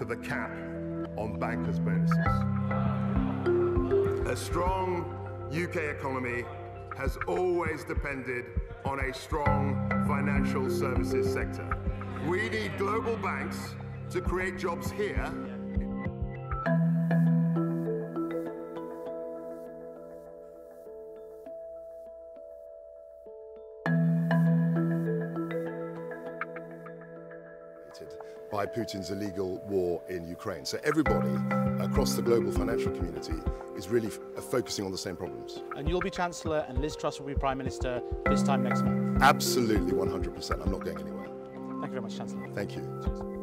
to the cap on bankers' bonuses. A strong UK economy has always depended on a strong financial services sector. We need global banks to create jobs here by Putin's illegal war in Ukraine. So everybody across the global financial community is really uh, focusing on the same problems. And you'll be Chancellor and Liz Truss will be Prime Minister this time next month? Absolutely 100%. I'm not going anywhere. Thank you very much, Chancellor. Thank you. Cheers.